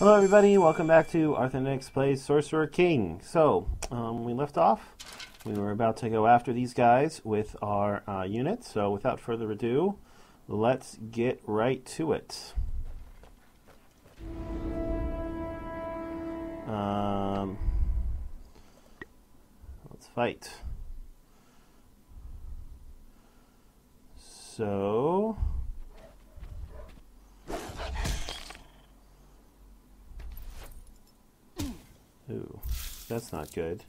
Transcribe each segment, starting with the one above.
Hello, everybody. Welcome back to Arthenex Plays Sorcerer King. So, um, we left off. We were about to go after these guys with our uh, unit. So, without further ado, let's get right to it. Um, let's fight. So. Ooh, that's not good.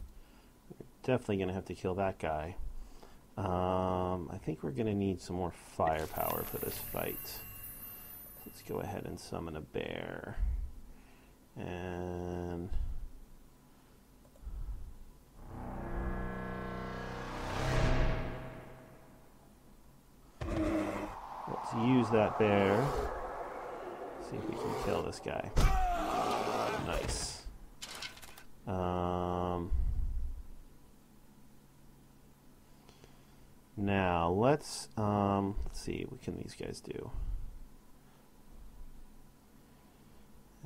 Definitely going to have to kill that guy. Um, I think we're going to need some more firepower for this fight. Let's go ahead and summon a bear. And... Let's use that bear. See if we can kill this guy. Nice. Um, now let's um, let's see what can these guys do.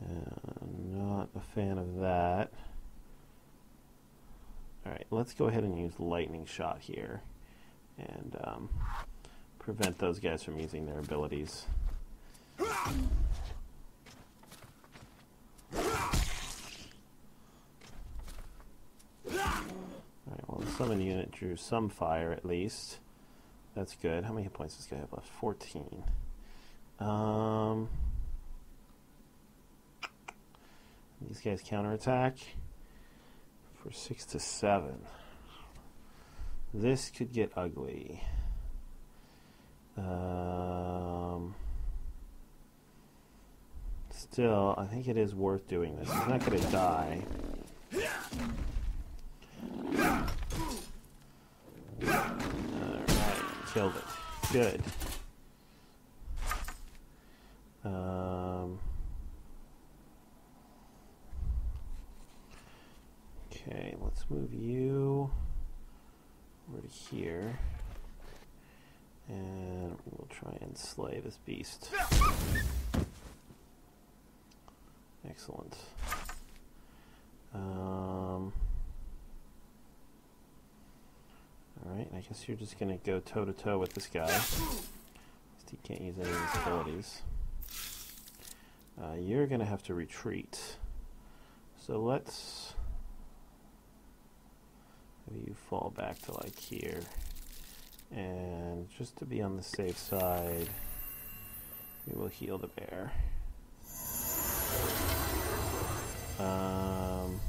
Uh, not a fan of that. All right, let's go ahead and use lightning shot here, and um, prevent those guys from using their abilities. Alright, well, the summon unit drew some fire at least. That's good. How many hit points does this guy have left? 14. Um, these guys counterattack for 6 to 7. This could get ugly. Um, still, I think it is worth doing this. He's not going to die. Killed it. Good. Um, okay, let's move you over to here. And we'll try and slay this beast. Excellent. Um, Alright, I guess you're just to go toe to toe with this guy. he can't use any of his abilities. Uh, you're to have to retreat. So let's you fall back to like here. And just to be on the safe side, we will heal the bear. Um,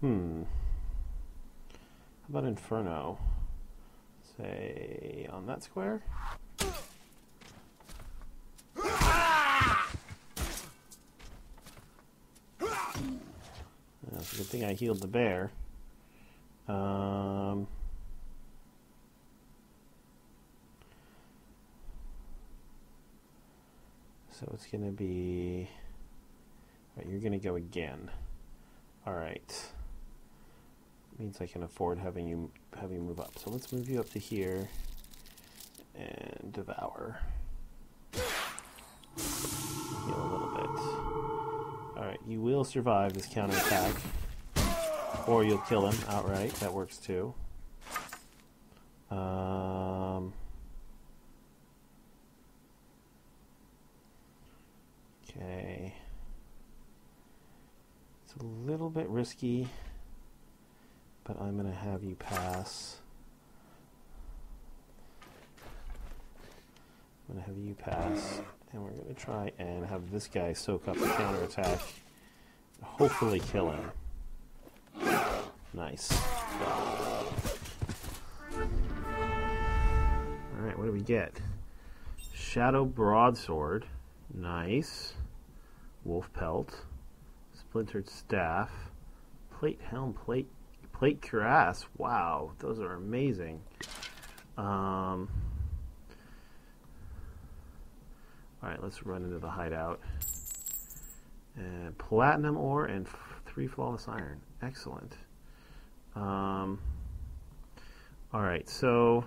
hmm. How about Inferno? Say on that square? That's a good thing I healed the bear. Um, so it's going to be. Right, you're going to go again. All right. Means I can afford having you have you move up. So let's move you up to here and devour. Heal a little bit. Alright, you will survive this counterattack. Or you'll kill him outright. That works too. Um, okay. It's a little bit risky, but I'm going to have you pass. I'm going to have you pass, and we're going to try and have this guy soak up the counterattack. Hopefully kill him. Nice. Alright, what do we get? Shadow Broadsword. Nice. Wolf Pelt. Splintered Staff. Plate Helm, Plate Plate Cuirass. Wow, those are amazing. Um, Alright, let's run into the hideout. And platinum ore and three flawless iron. Excellent. Um, all right, so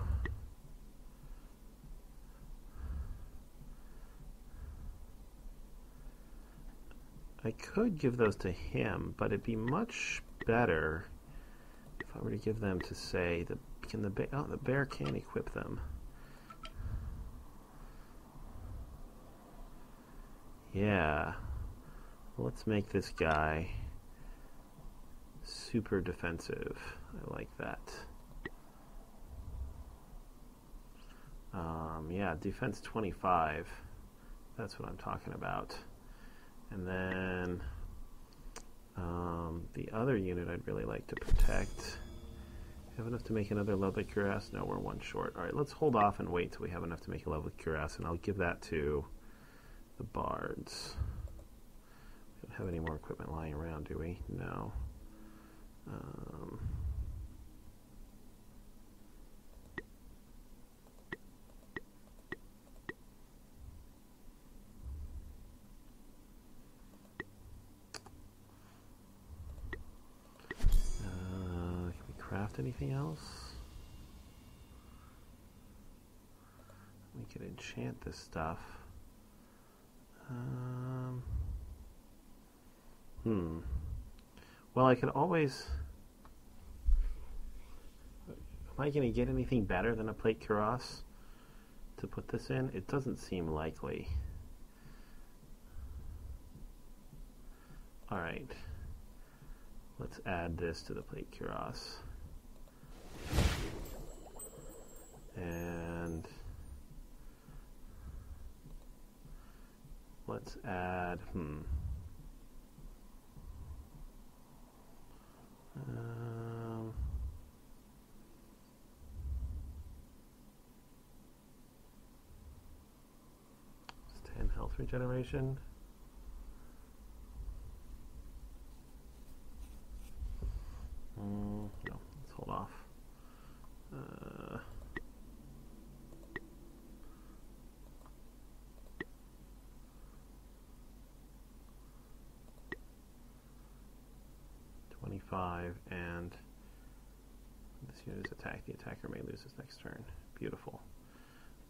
I could give those to him, but it'd be much better I were to give them to say the can the bear oh the bear can equip them. Yeah. Let's make this guy super defensive. I like that. Um, yeah, defense 25. That's what I'm talking about. And then um, the other unit I'd really like to protect. Have enough to make another level of cuirass? No, we're one short. All right, let's hold off and wait till we have enough to make a level cuirass, and I'll give that to the bards. We don't have any more equipment lying around, do we? No. Um, uh, can anything else? We could enchant this stuff. Um, hmm. Well, I could always. Am I going to get anything better than a plate cuirass to put this in? It doesn't seem likely. Alright. Let's add this to the plate cuirass. And let's add, hmm. Um, 10 health regeneration. Mm, no, let's hold off. Uh, Twenty-five, and this unit is attacked. The attacker may lose his next turn. Beautiful.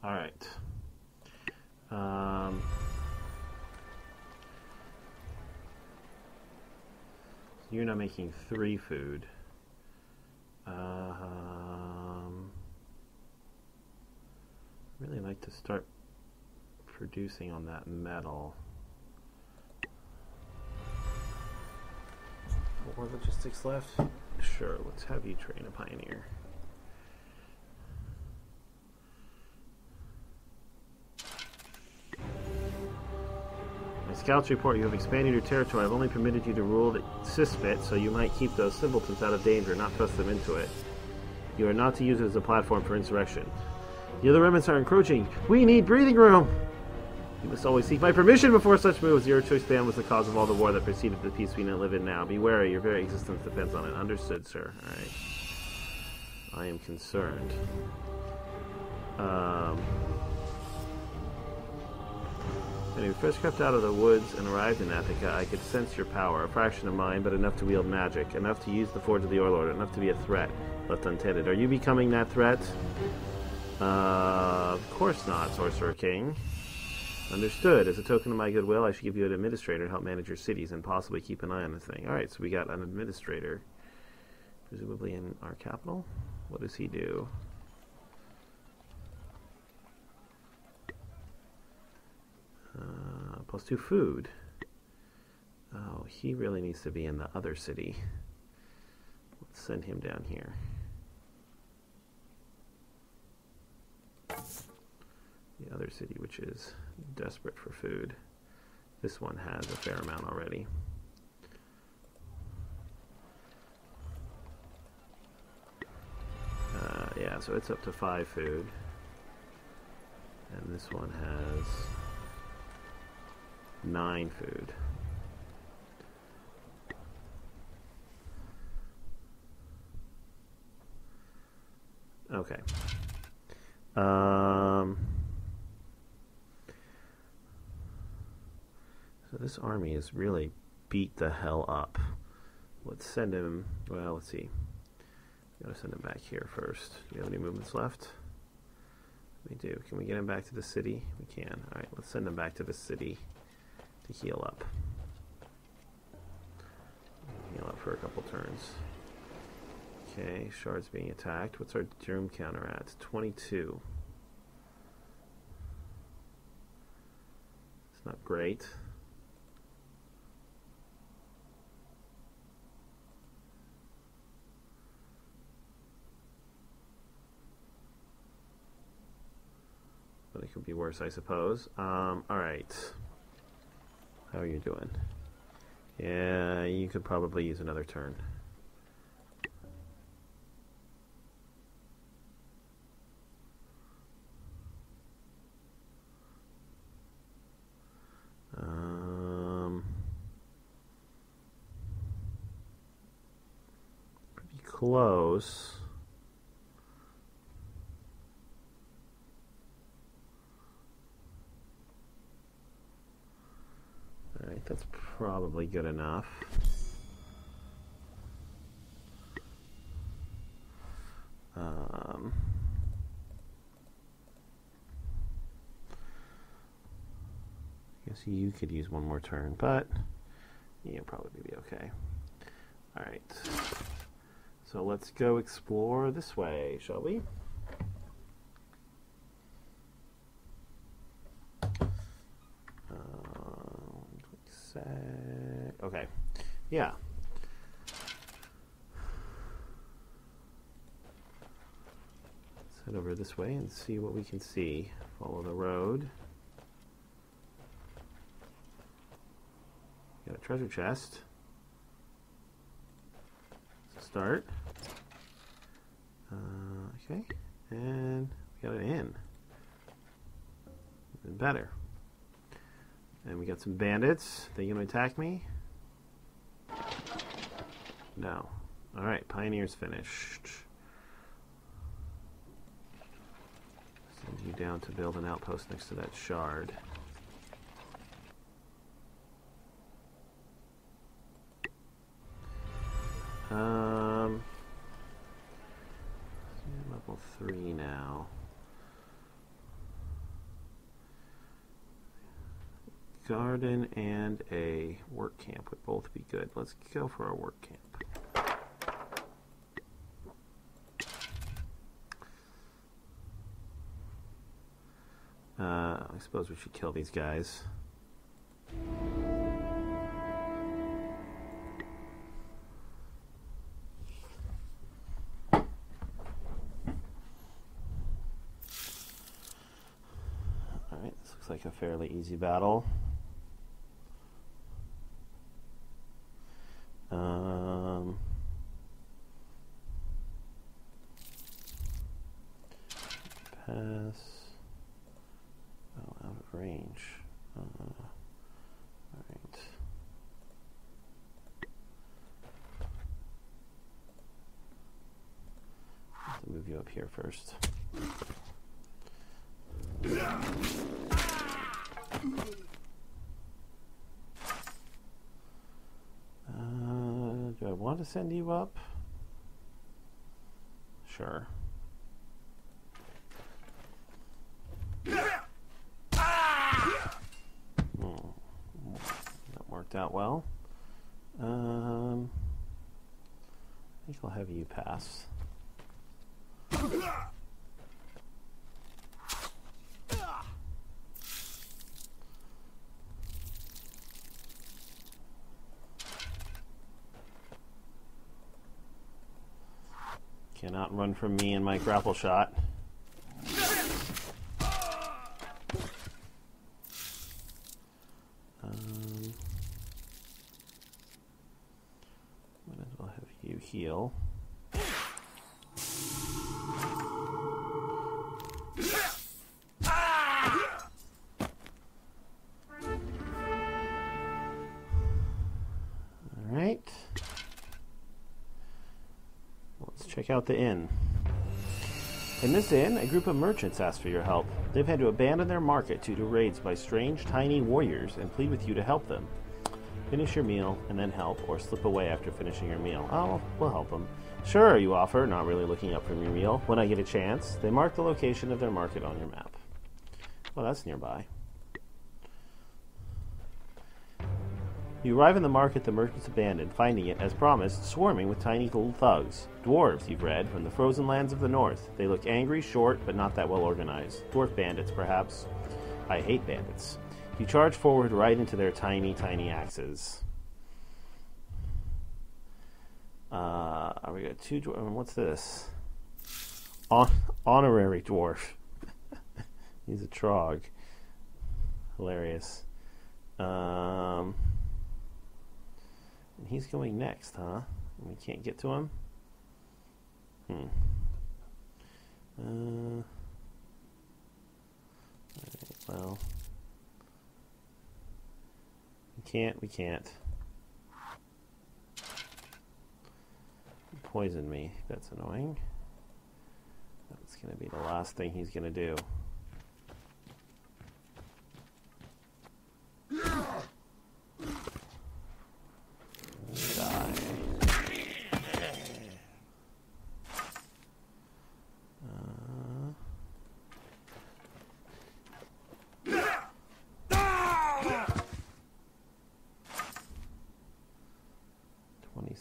All right. Um, you're now making three food. Um, really like to start producing on that metal. More logistics left? Sure, let's have you train a pioneer. My scouts report you have expanded your territory. I've only permitted you to rule the Cispit, so you might keep those simpletons out of danger, not thrust them into it. You are not to use it as a platform for insurrection. The other remnants are encroaching. We need breathing room! You must always seek my permission before such moves. Your choice band was the cause of all the war that preceded the peace we now live in now. Be wary, your very existence depends on it. Understood, sir. Alright. I am concerned. Um, when you first crept out of the woods and arrived in Attica, I could sense your power. A fraction of mine, but enough to wield magic. Enough to use the Forge of the Orlord, Enough to be a threat, left untended. Are you becoming that threat? Uh, of course not, Sorcerer King. Understood. As a token of my goodwill, I should give you an administrator to help manage your cities and possibly keep an eye on the thing. Alright, so we got an administrator. Presumably in our capital. What does he do? Uh, plus two food. Oh, he really needs to be in the other city. Let's send him down here. The other city, which is desperate for food. This one has a fair amount already. Uh, yeah, so it's up to five food. And this one has nine food. Okay. Um, this army is really beat the hell up. Let's send him. Well, let's see. Gotta send him back here first. Do we have any movements left? We do. Can we get him back to the city? We can. All right. Let's send him back to the city to heal up. Heal up for a couple turns. Okay, Shard's being attacked. What's our germ counter at? 22. It's not great. Could be worse, I suppose. Um, Alright. How are you doing? Yeah, you could probably use another turn. Um, pretty close. Alright, that's probably good enough. Um, I guess you could use one more turn, but you'll probably be okay. Alright. So let's go explore this way, shall we? Okay. Yeah. Let's head over this way and see what we can see. Follow the road. Got a treasure chest. Start. Uh, okay. And we got an inn. Even better. And we got some bandits. They gonna attack me? No. Alright, Pioneer's finished. Send you down to build an outpost next to that shard. Um, level 3 now. garden and a work camp would both be good. Let's go for a work camp. Uh, I suppose we should kill these guys. Alright, this looks like a fairly easy battle. here first. Uh, do I want to send you up? Sure. Hmm. That worked out well. Um, I think I'll have you pass. Cannot run from me and my grapple shot. Um, might as well have you heal. Check out the inn. In this inn, a group of merchants ask for your help. They've had to abandon their market due to raids by strange, tiny warriors and plead with you to help them. Finish your meal and then help, or slip away after finishing your meal. Oh, we'll help them. Sure, you offer, not really looking up from your meal. When I get a chance, they mark the location of their market on your map. Well, that's nearby. You arrive in the market the merchants abandoned, finding it, as promised, swarming with tiny little thugs. Dwarves, you've read, from the frozen lands of the north. They look angry, short, but not that well organized. Dwarf bandits, perhaps. I hate bandits. You charge forward right into their tiny, tiny axes. Uh, we got two dwarf. What's this? Hon- honorary dwarf. He's a trog. Hilarious. Um, and he's going next, huh? We can't get to him. Hmm. Uh, well, we can't. We can't. Poison me. That's annoying. That's going to be the last thing he's going to do.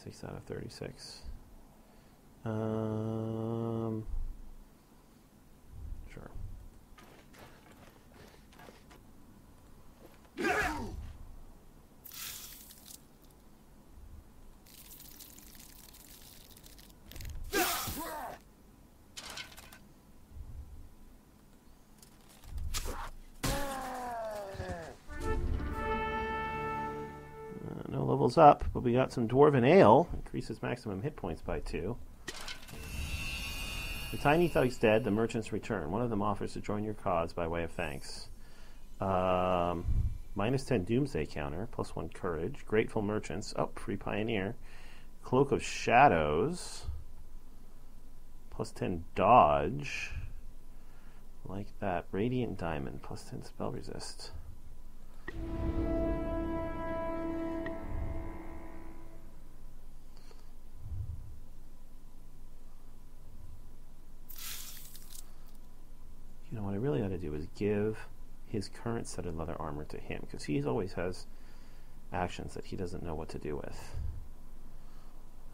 6 out of 36. Uh, levels up, but we got some Dwarven Ale. Increases maximum hit points by two. The tiny thug's dead. The merchants return. One of them offers to join your cause by way of thanks. Um, minus 10 Doomsday counter, plus 1 courage. Grateful merchants. Oh, free pioneer. Cloak of Shadows. Plus 10 dodge. Like that. Radiant Diamond. Plus 10 spell resist. Give his current set of leather armor to him because he always has actions that he doesn't know what to do with.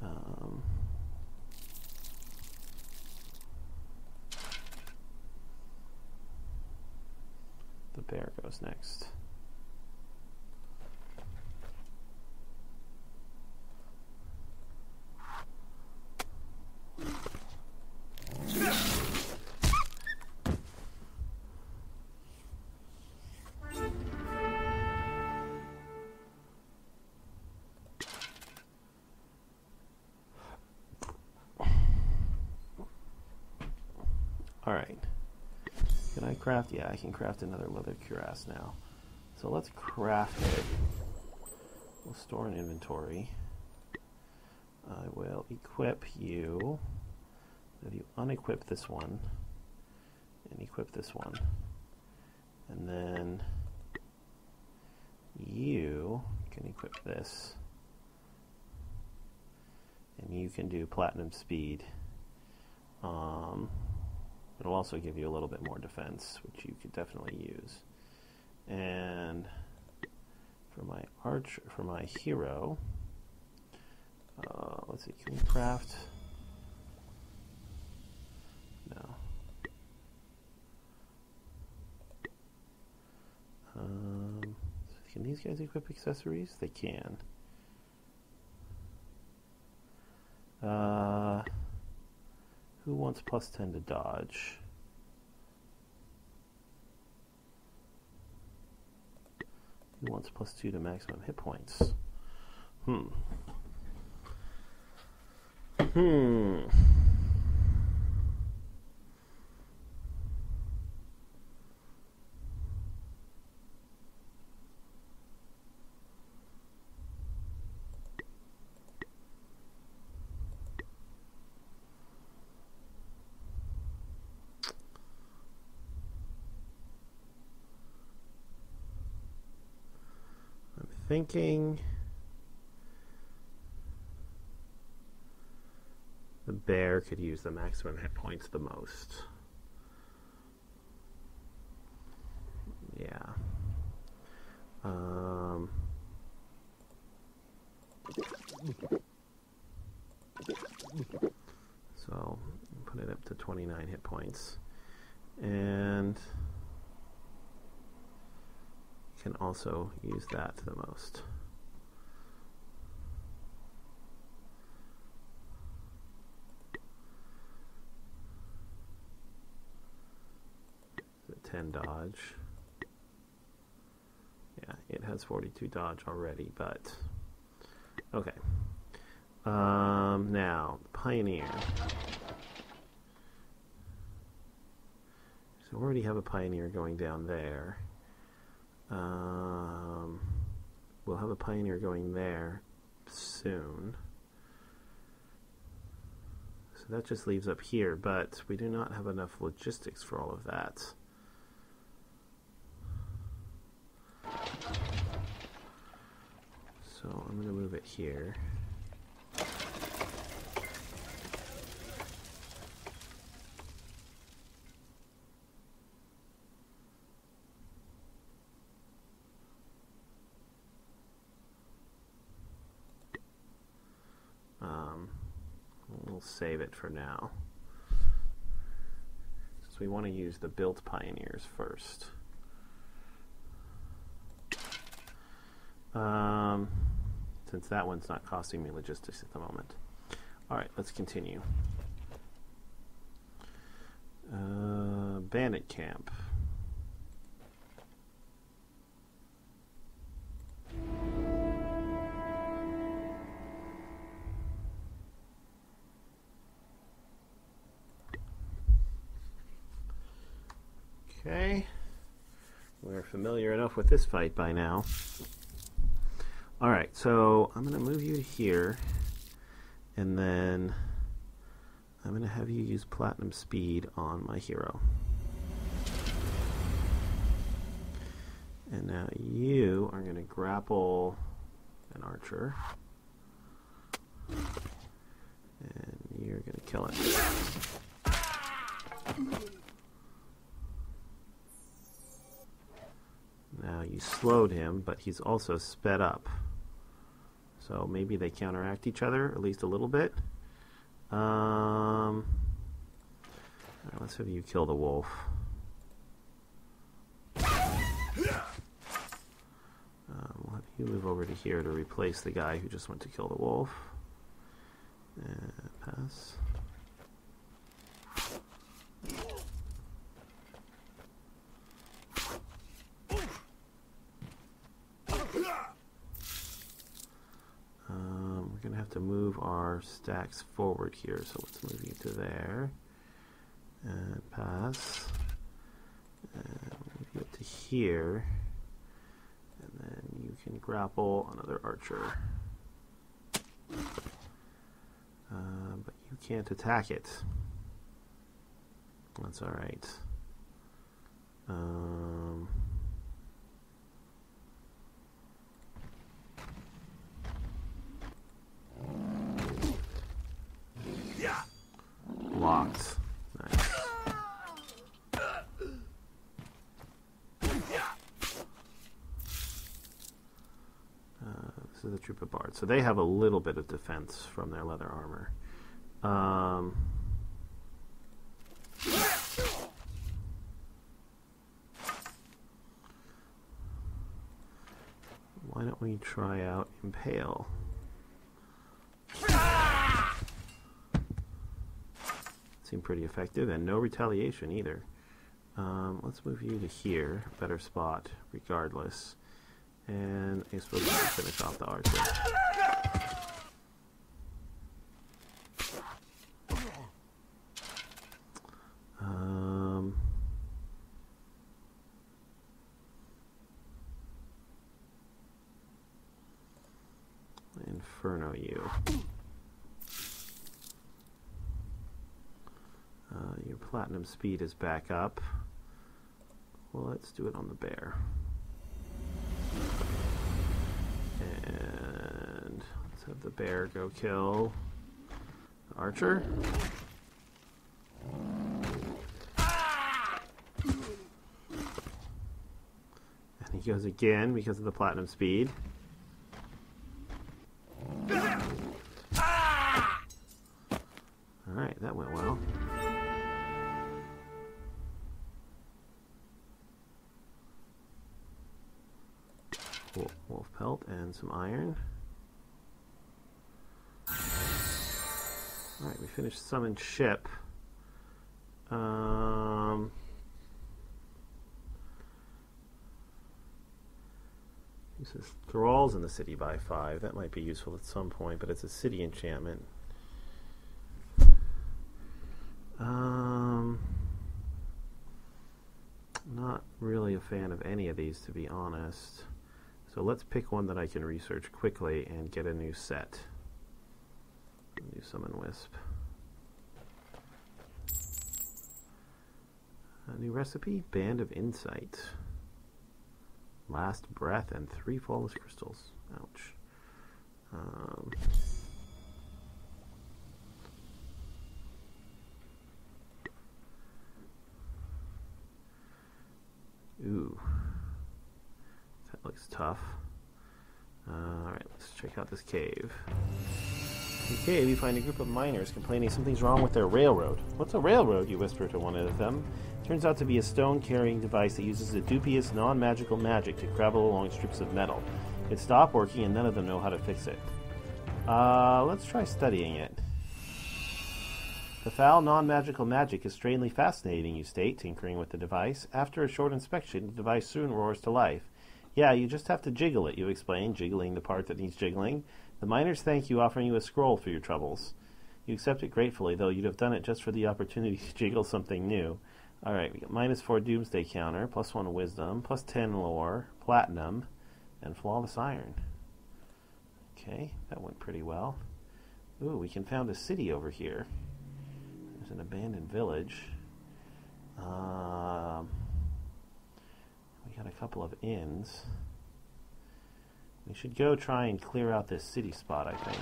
Um, the bear goes next. Craft? Yeah, I can craft another leather cuirass now. So let's craft it. We'll store an inventory. I will equip you. If you unequip this one and equip this one, and then you can equip this, and you can do platinum speed. Um, It'll also give you a little bit more defense, which you could definitely use. And for my arch, for my hero, uh, let's see, can we craft? No. Um, can these guys equip accessories? They can. Uh, who wants plus 10 to dodge? Who wants plus 2 to maximum hit points? Hmm. Hmm. thinking the bear could use the maximum hit points the most. Yeah. Um. So put it up to 29 hit points. And can also use that the most. The 10 dodge. Yeah, it has 42 dodge already, but okay. Um, now, Pioneer. So we already have a Pioneer going down there. Um, we'll have a Pioneer going there soon. So that just leaves up here, but we do not have enough logistics for all of that. So I'm going to move it here. Um, we'll save it for now. So we want to use the built pioneers first. Um, since that one's not costing me logistics at the moment. All right, let's continue. Uh, bandit camp. Familiar enough with this fight by now. Alright, so I'm going to move you to here, and then I'm going to have you use Platinum Speed on my hero. And now you are going to grapple an archer. And you're going to kill it. Slowed him, but he's also sped up. So maybe they counteract each other, at least a little bit. Um, right, let's have you kill the wolf. Um, we'll have you move over to here to replace the guy who just went to kill the wolf. And pass. Um, we're going to have to move our stacks forward here, so let's move you to there. And pass. And move you up to here. And then you can grapple another archer. Uh, but you can't attack it. That's alright. Um, Locked. Nice. Uh, this is the troop of bards. So they have a little bit of defense from their leather armor. Um, why don't we try out Impale? Seemed pretty effective, and no retaliation either. Um, let's move you to here, better spot, regardless. And I suppose we can finish off the archer. Um, Inferno you. Uh, your platinum speed is back up. Well, let's do it on the bear. And let's have the bear go kill archer. And he goes again because of the platinum speed. Iron. Alright, we finished summon ship. Um, he says thralls in the city by five. That might be useful at some point, but it's a city enchantment. Um, not really a fan of any of these, to be honest. So let's pick one that I can research quickly and get a new set. New summon wisp. A new recipe, Band of Insight. Last breath and three flawless crystals. Ouch. Um, ooh. Looks tough. Uh, Alright, let's check out this cave. In the cave, you find a group of miners complaining something's wrong with their railroad. What's a railroad? You whisper to one of them. Turns out to be a stone carrying device that uses a dubious, non magical magic to travel along strips of metal. It stopped working, and none of them know how to fix it. Uh, let's try studying it. The foul, non magical magic is strangely fascinating, you state, tinkering with the device. After a short inspection, the device soon roars to life. Yeah, you just have to jiggle it, you explain, jiggling the part that needs jiggling. The miners thank you, offering you a scroll for your troubles. You accept it gratefully, though you'd have done it just for the opportunity to jiggle something new. Alright, we got minus 4 Doomsday counter, plus 1 Wisdom, plus 10 Lore, Platinum, and Flawless Iron. Okay, that went pretty well. Ooh, we can found a city over here. There's an abandoned village. Um, we got a couple of inns. We should go try and clear out this city spot, I think.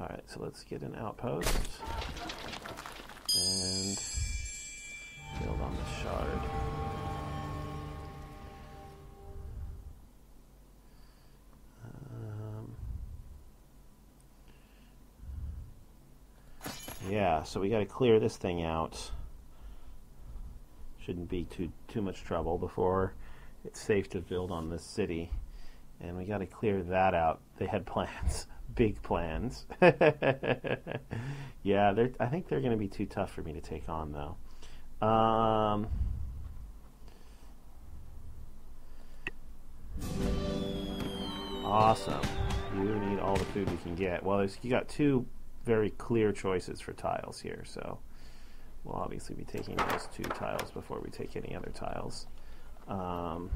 Alright, so let's get an outpost. And build on the shard. Um, yeah, so we got to clear this thing out. Shouldn't be too too much trouble before it's safe to build on this city. And we got to clear that out. They had plans, big plans. yeah, they're, I think they're going to be too tough for me to take on, though. Um, awesome. You need all the food you can get. Well, you got two very clear choices for tiles here, so we'll obviously be taking those two tiles before we take any other tiles. Um,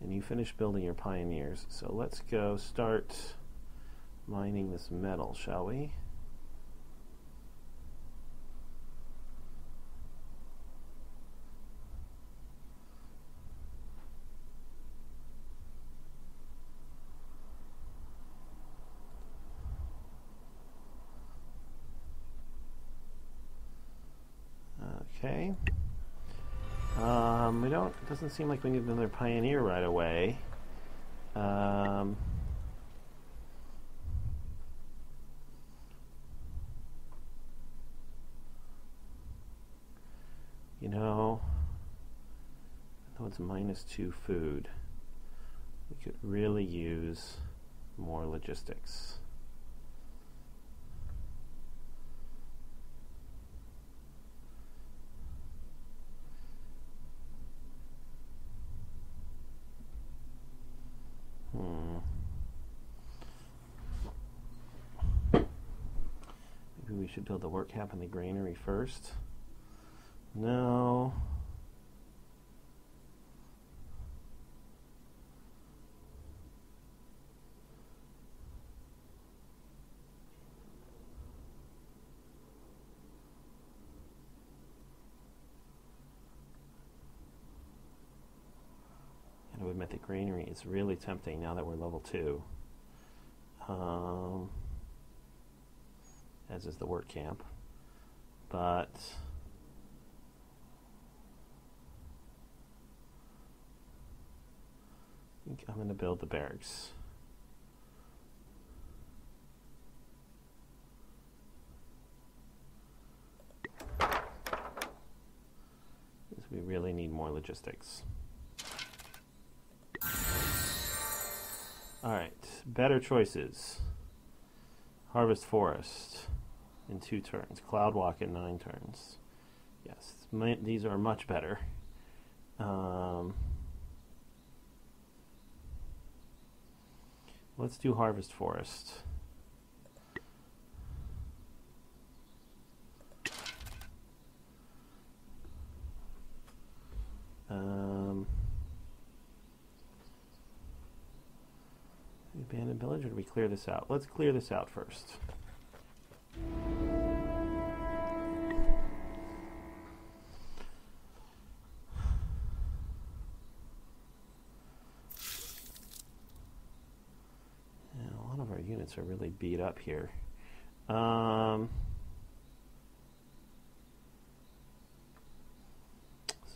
and you finish building your pioneers, so let's go start mining this metal, shall we? Okay. Um, we don't, it doesn't seem like we need another pioneer right away. Um, you know, though it's minus two food, we could really use more logistics. Hmm. We build the work camp in the granary first. No. And would admit the granary is really tempting now that we're level two. Um, as is the work camp. But I think I'm going to build the barracks. Will really need more logistics. Alright, better choices. Harvest Forest in two turns. Cloud Walk in nine turns. Yes, these are much better. Um, let's do Harvest Forest. Um, abandoned village, or do we clear this out? Let's clear this out first. Yeah, a lot of our units are really beat up here. Um,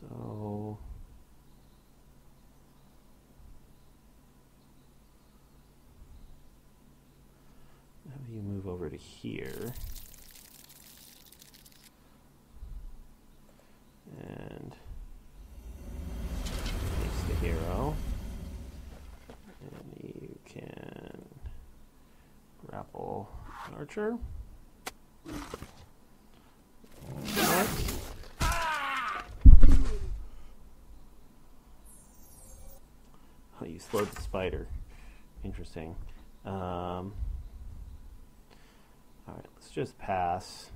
so you move over to here. And face the hero. And you can grapple archer. Oh, you slowed the spider. Interesting. Um, Alright, let's just pass.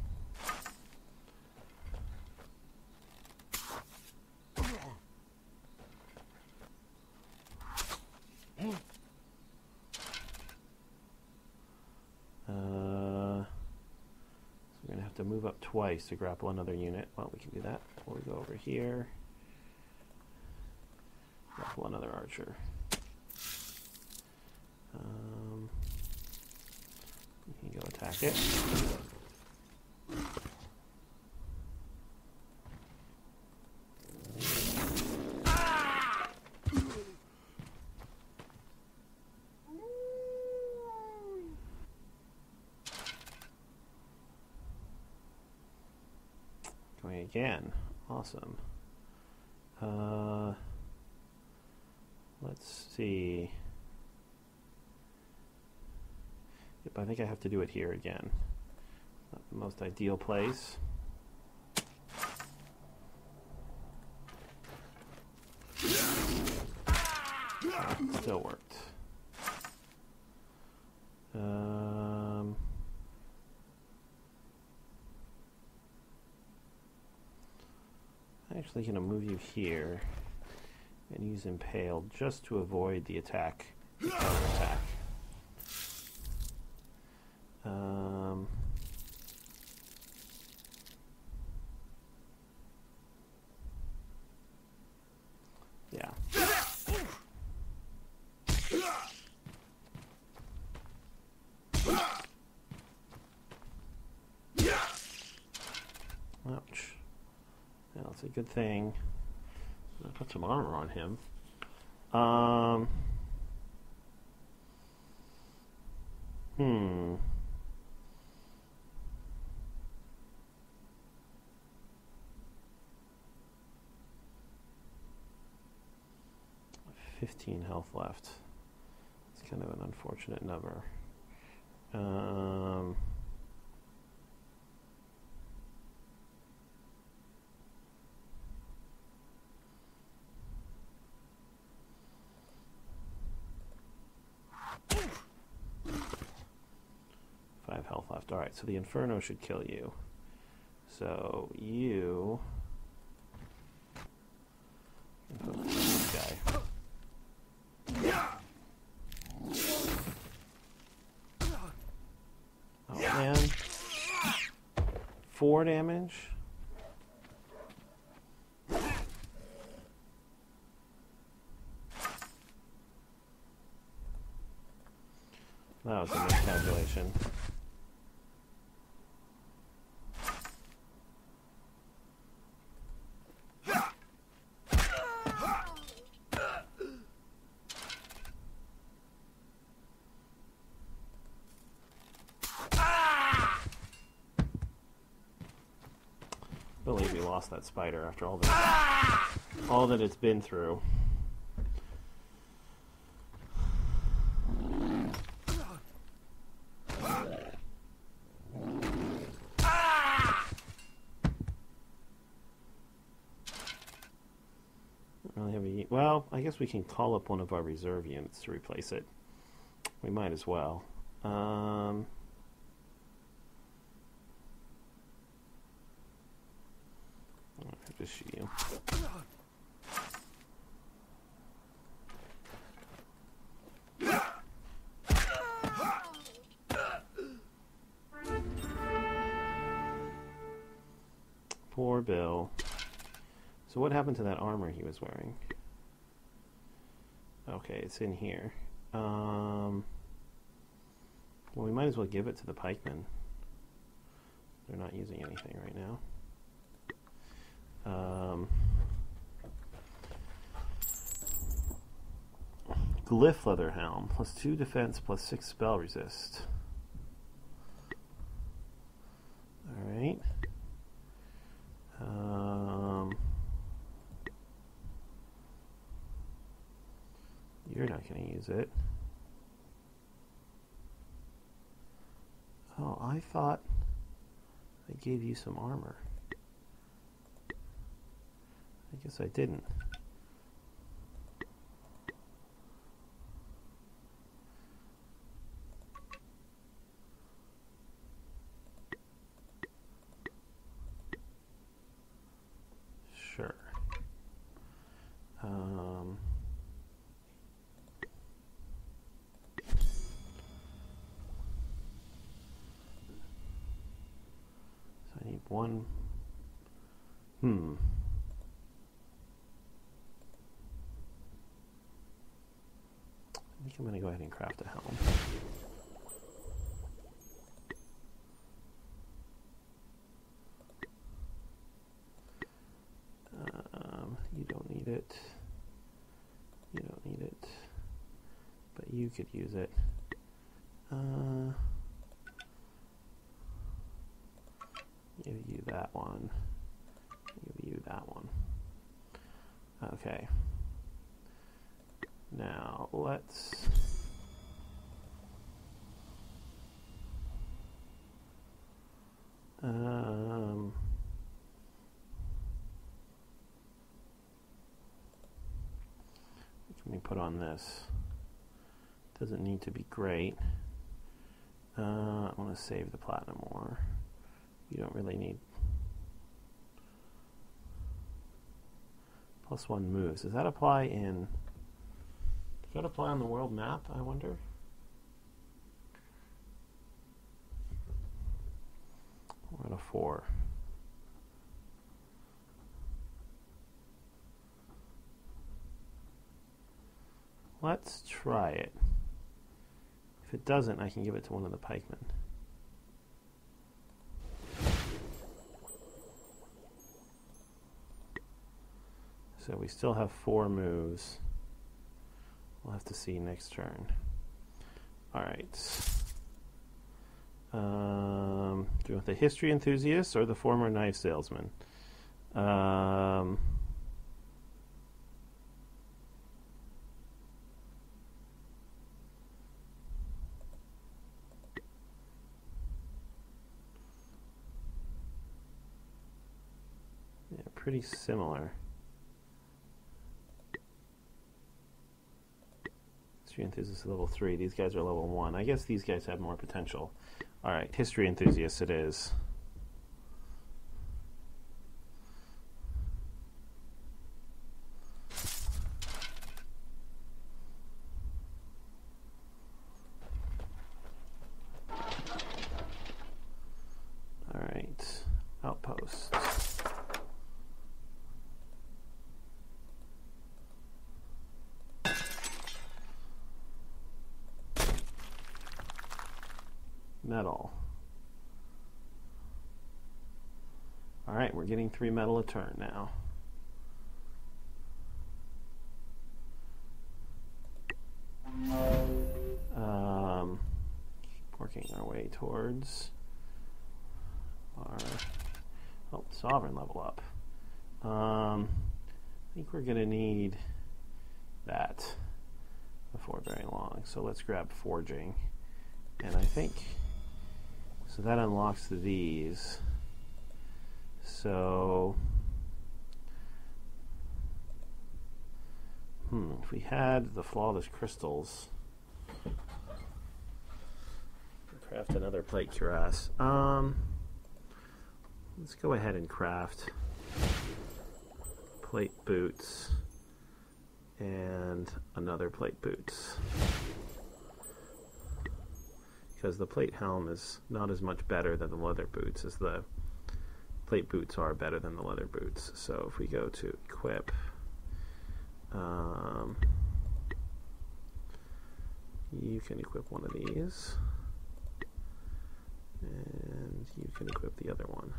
Uh we're gonna have to move up twice to grapple another unit. Well, we can do that. We'll go over here. Grapple another archer. Um, go it. again. Awesome. Uh, let's see. Yep, I think I have to do it here again. Not the most ideal place. still worked. Um, I'm actually going to move you here and use Impale just to avoid the attack, the attack. Yeah. Ouch. Yeah, that's a good thing. i put some armor on him. Um, hmm. Fifteen health left. It's kind of an unfortunate number. Um, left. Alright, so the Inferno should kill you. So you... This guy. Oh man. Four damage? lost that spider after all that all that it's been through. Really well, I guess we can call up one of our reserve units to replace it. We might as well. Um, what happened to that armor he was wearing? Okay, it's in here. Um, well, we might as well give it to the pikemen. They're not using anything right now. Um, Glyph Leather Helm, plus 2 defense, plus 6 spell resist. Alright. Um, you're not going to use it. Oh, I thought I gave you some armor. I guess I didn't. Sure. Um, so I need one. Hmm. I think I'm going to go ahead and craft a helm. Um, you don't need it. You don't need it. But you could use it. Uh, give you that one. Give you that one. Okay. Now let's um, can we put on this? Doesn't need to be great. Uh, I want to save the platinum ore. You don't really need plus one moves. Does that apply in? Does that apply on the world map, I wonder? We're at a four. Let's try it. If it doesn't, I can give it to one of the pikemen. So we still have four moves. We'll have to see next turn. All right. Um, do you want the history enthusiast or the former knife salesman? Um, yeah, pretty similar. History enthusiast level three. These guys are level one. I guess these guys have more potential. All right, history enthusiast it is. All right, outpost. Metal. All right, we're getting three metal a turn now. Um, working our way towards our oh, sovereign level up. Um, I think we're going to need that before very long. So let's grab forging. And I think, so that unlocks these. So, hmm, if we had the flawless crystals, craft another plate cuirass. Um, let's go ahead and craft plate boots and another plate boots because the plate helm is not as much better than the leather boots as the plate boots are better than the leather boots. So if we go to equip um, you can equip one of these. And you can equip the other one.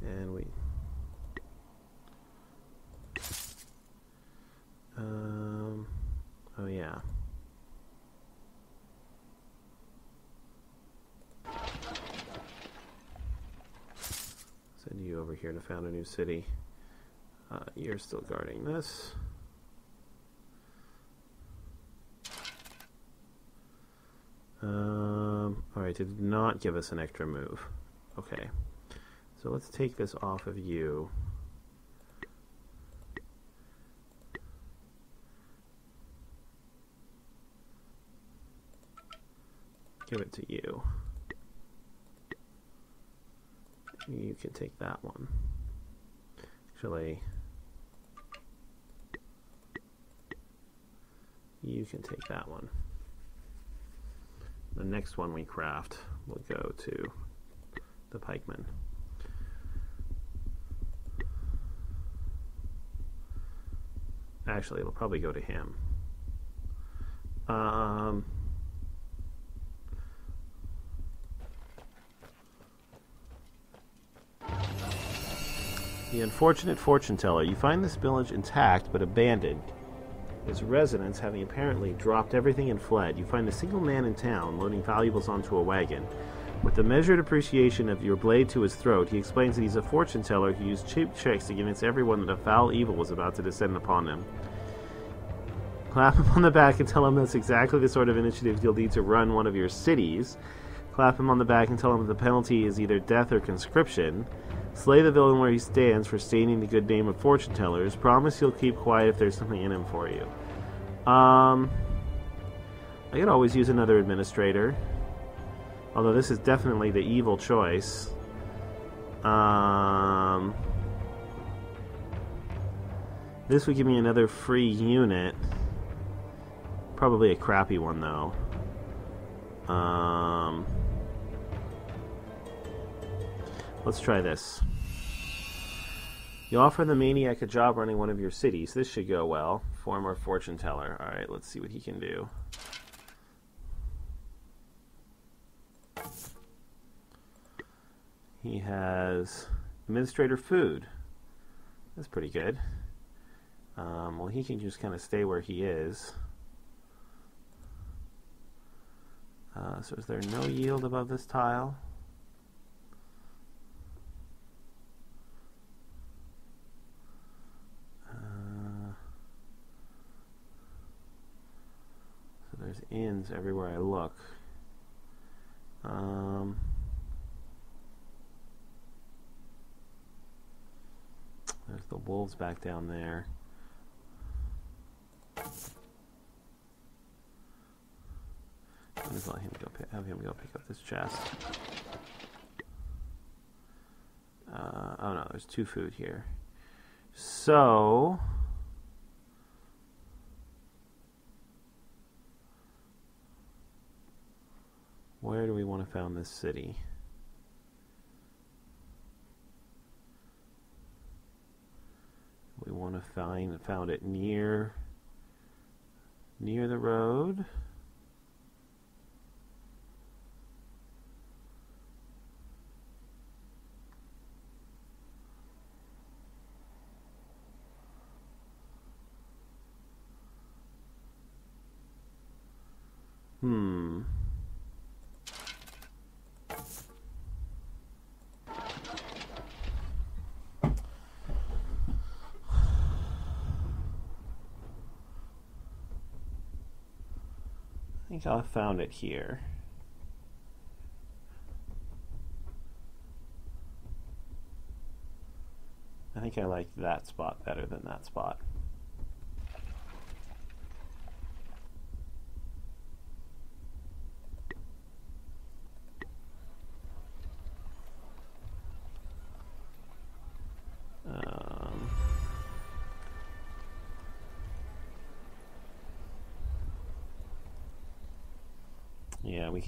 And we um, oh yeah send you over here to found a new city uh, you're still guarding this Um, Alright, did not give us an extra move. Okay. So let's take this off of you. Give it to you. You can take that one. Actually, you can take that one. The next one we craft will go to the pikeman. Actually, it'll probably go to him. Um, the unfortunate fortune teller. You find this village intact but abandoned its residents having apparently dropped everything and fled, you find a single man in town loading valuables onto a wagon. With the measured appreciation of your blade to his throat, he explains that he's a fortune teller who used cheap tricks to convince everyone that a foul evil was about to descend upon them. Clap him on the back and tell him that's exactly the sort of initiative you'll need to run one of your cities. Clap him on the back and tell him that the penalty is either death or conscription. Slay the villain where he stands for staining the good name of fortune tellers. Promise you'll keep quiet if there's something in him for you. Um, I could always use another administrator. Although this is definitely the evil choice. Um, this would give me another free unit. Probably a crappy one though. Um, let's try this. You offer the maniac a job running one of your cities. This should go well. Former fortune teller. Alright, let's see what he can do. He has administrator food. That's pretty good. Um, well, he can just kind of stay where he is. Uh, so is there no yield above this tile? Inns everywhere I look. Um, there's the wolves back down there. Let's let him go have him go pick up this chest. Uh, oh no, there's two food here. So Where do we want to found this city? We want to find found it near near the road. Hmm. Think I found it here. I think I like that spot better than that spot.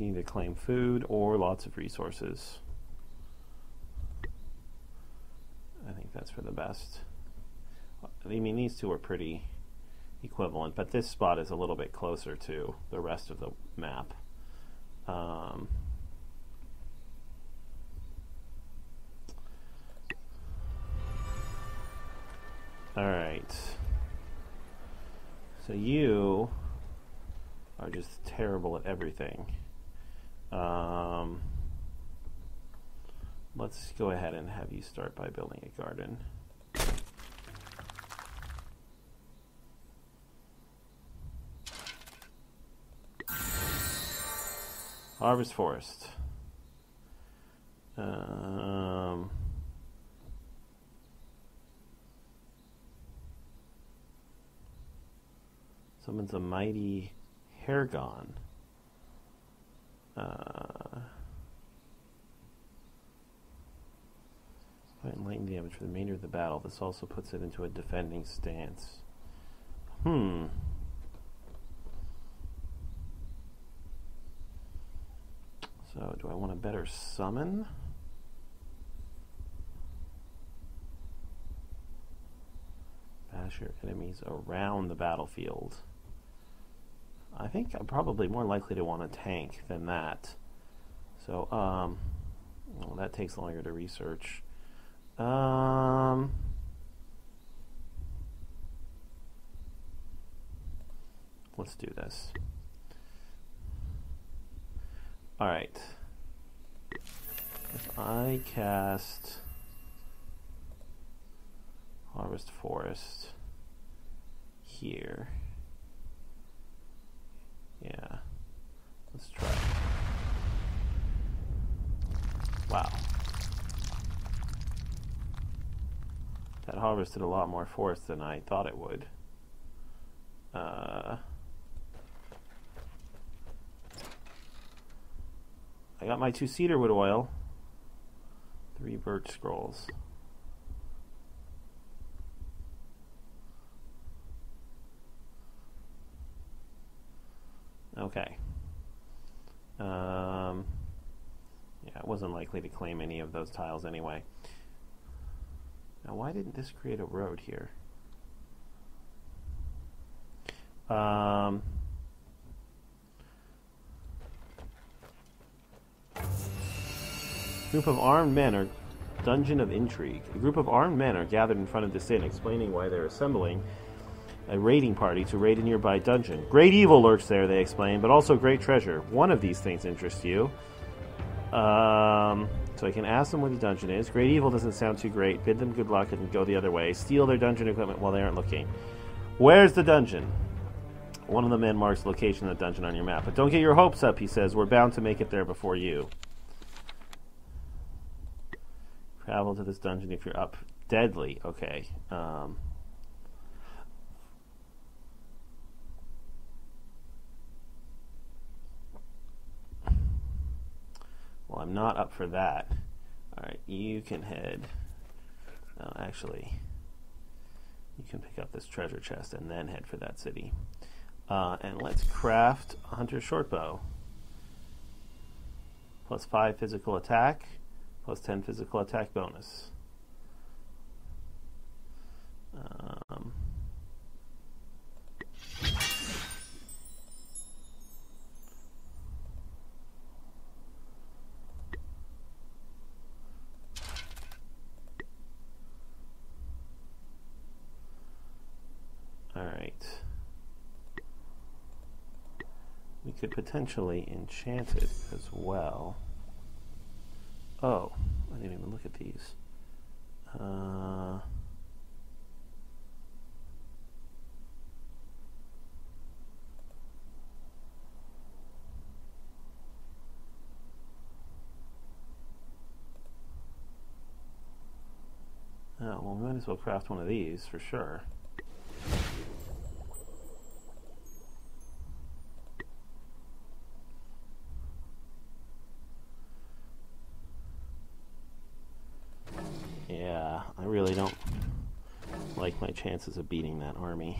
Can either claim food or lots of resources. I think that's for the best. I mean, these two are pretty equivalent, but this spot is a little bit closer to the rest of the map. Um, all right. So you are just terrible at everything. Um, let's go ahead and have you start by building a garden. Harvest forest. Um, summons a mighty Hergon. Uh, lightning damage for the remainder of the battle. This also puts it into a defending stance. Hmm. So, do I want a better summon? Bash your enemies around the battlefield. I think I'm probably more likely to want a tank than that. So, um, well, that takes longer to research. Um, let's do this. All right. If I cast Harvest Forest here. Yeah. Let's try. Wow. That harvested a lot more forest than I thought it would. Uh, I got my two cedarwood oil, three birch scrolls. Okay. Um, yeah, I wasn't likely to claim any of those tiles anyway. Now, why didn't this create a road here? Um, group of armed men are dungeon of intrigue. A group of armed men are gathered in front of this inn, explaining why they're assembling a raiding party to raid a nearby dungeon. Great evil lurks there, they explain, but also great treasure. One of these things interests you. Um, so I can ask them where the dungeon is. Great evil doesn't sound too great. Bid them good luck and go the other way. Steal their dungeon equipment while they aren't looking. Where's the dungeon? One of the men marks the location of the dungeon on your map. But don't get your hopes up, he says. We're bound to make it there before you. Travel to this dungeon if you're up. Deadly. Okay. Um, Well, I'm not up for that. Alright, you can head. No, actually, you can pick up this treasure chest and then head for that city. Uh, and let's craft hunter's shortbow. Plus 5 physical attack, plus 10 physical attack bonus. potentially enchanted as well. Oh, I didn't even look at these. Uh, oh, well, we might as well craft one of these for sure. Chances of beating that army.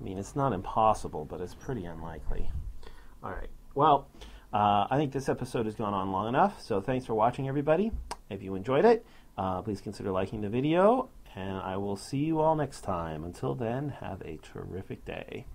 I mean, it's not impossible, but it's pretty unlikely. All right. Well, uh, I think this episode has gone on long enough, so thanks for watching, everybody. If you enjoyed it, uh, please consider liking the video, and I will see you all next time. Until then, have a terrific day.